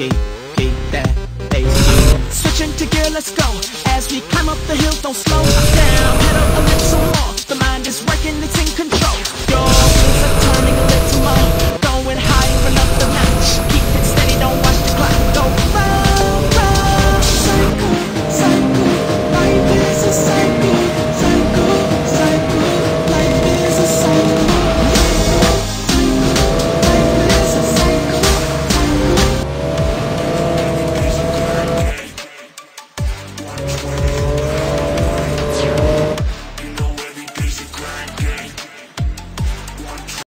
keep, keep that pace. Switching to gear, let's go. As we climb up the hill, don't slow down. Pedal a little more. The mind is working, it's in control.